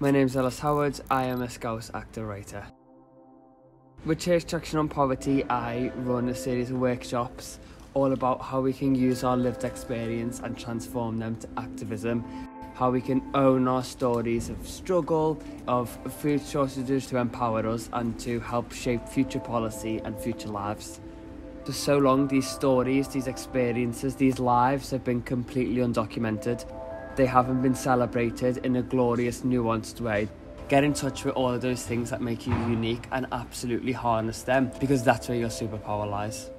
My name's Ellis Howard, I am a Scouse actor writer. With Church Action on Poverty, I run a series of workshops all about how we can use our lived experience and transform them to activism, how we can own our stories of struggle, of food shortages to empower us and to help shape future policy and future lives. For so long, these stories, these experiences, these lives have been completely undocumented. They haven't been celebrated in a glorious, nuanced way. Get in touch with all of those things that make you unique and absolutely harness them because that's where your superpower lies.